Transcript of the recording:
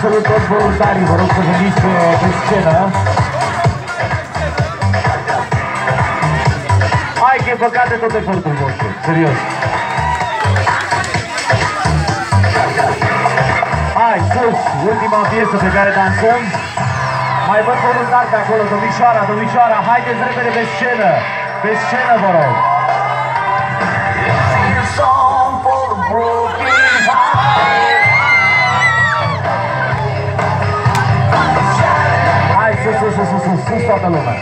absolut toți voluntarii, vă rog să veniți pe, pe scenă. E păcat de tot efortul vostru, serios. Hai, sus, ultima piesă pe care dansăm. Mai văd voluntari pe acolo, domnișoara, domnișoara, haideți repede pe scenă, pe scenă vă rog. Hai, sus, sus, sus, sus, sus, sus toată lumea.